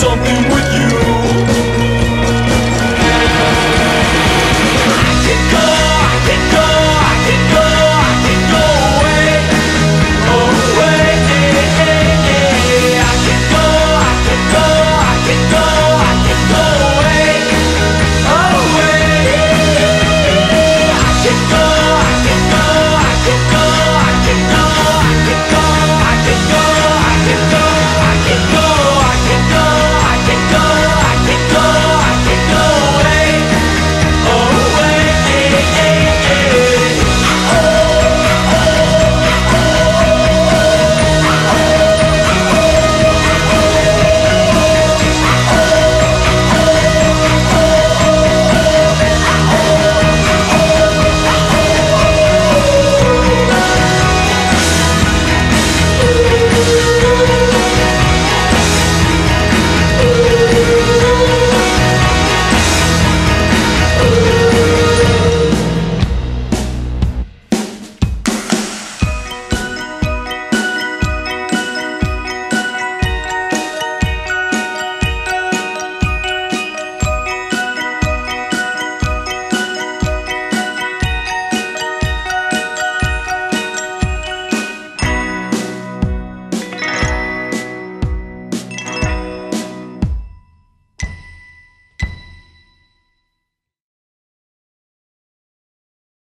something real.